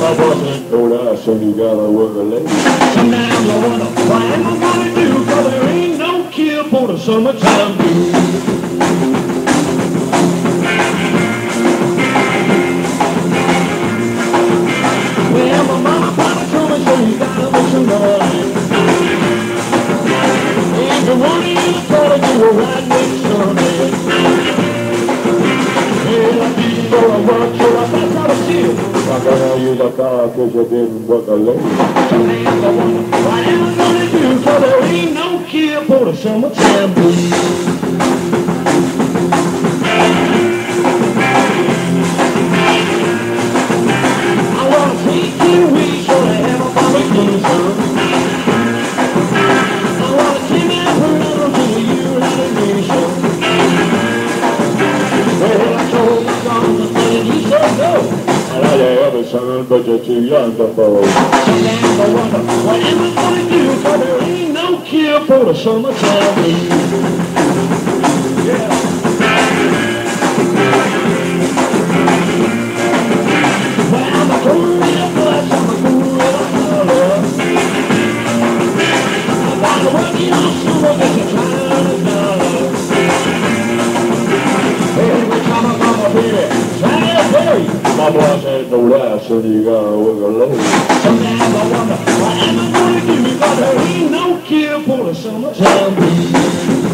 son you gotta work a lady. Sometimes I wonder what am I gonna do? Cause there ain't no cure for the summertime blues. Mama probably me so cause you didn't work a wonder what I gonna do? There ain't no cure for the summertime blues. Cure for the summertime blues. Boss ain't no lie, you gotta. Sometimes I wonder am I gonna do? Cause there ain't no cure for the summertime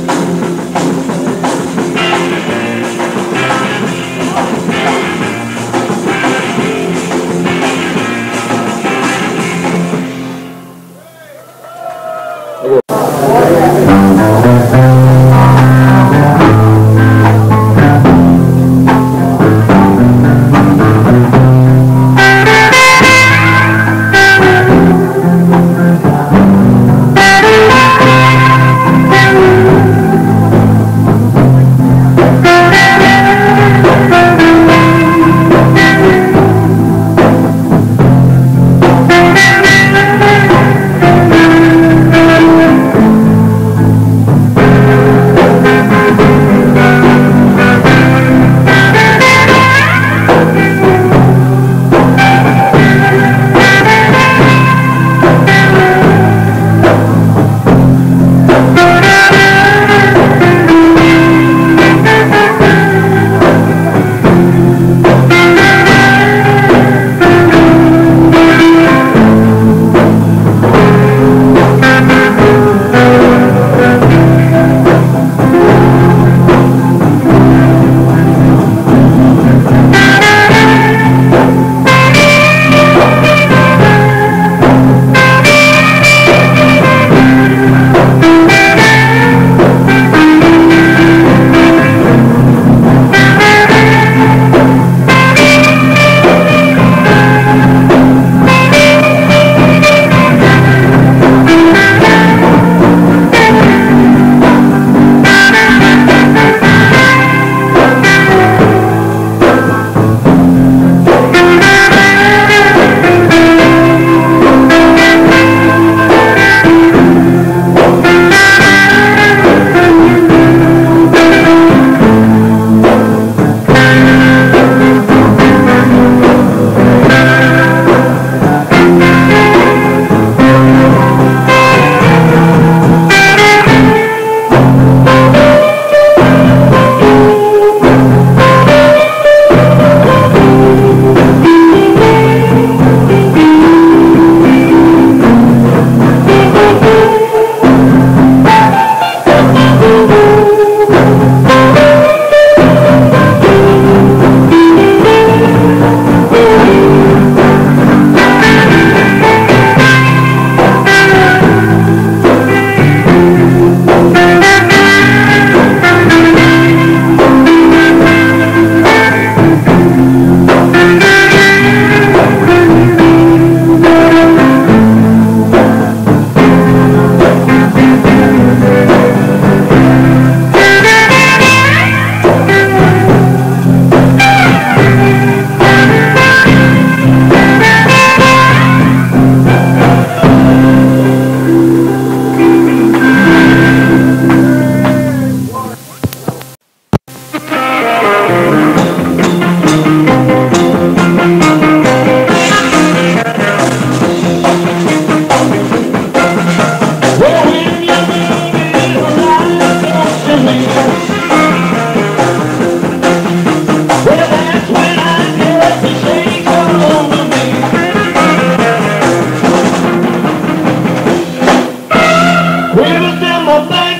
I'm a man.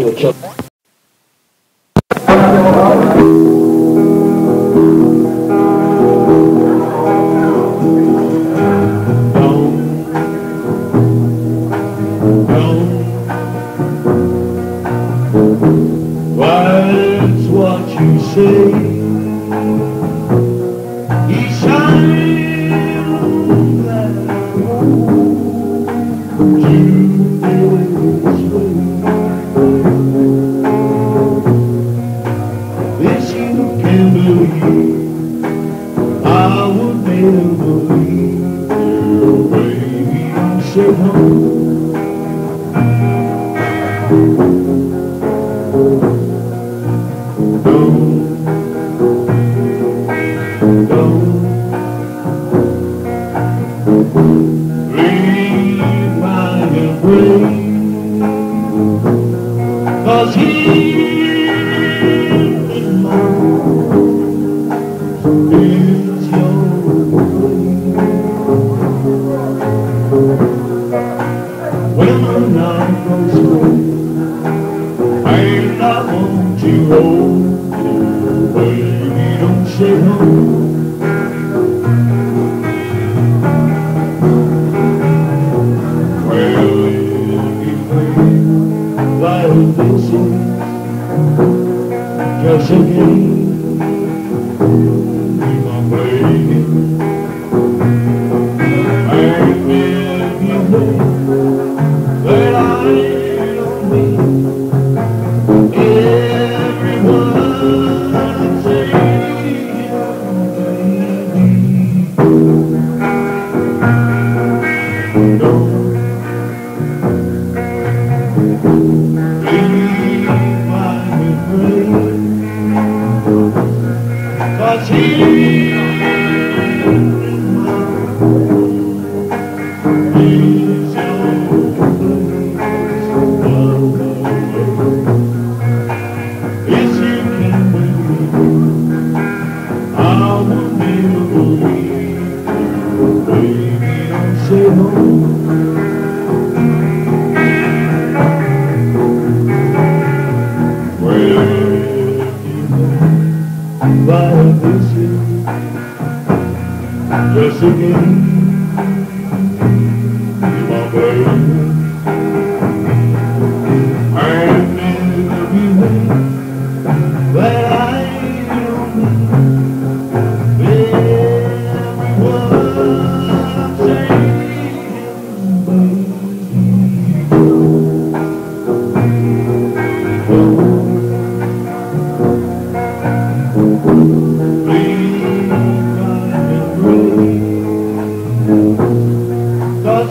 little children. What you say. He shines. you home. Yeah. perseguindo.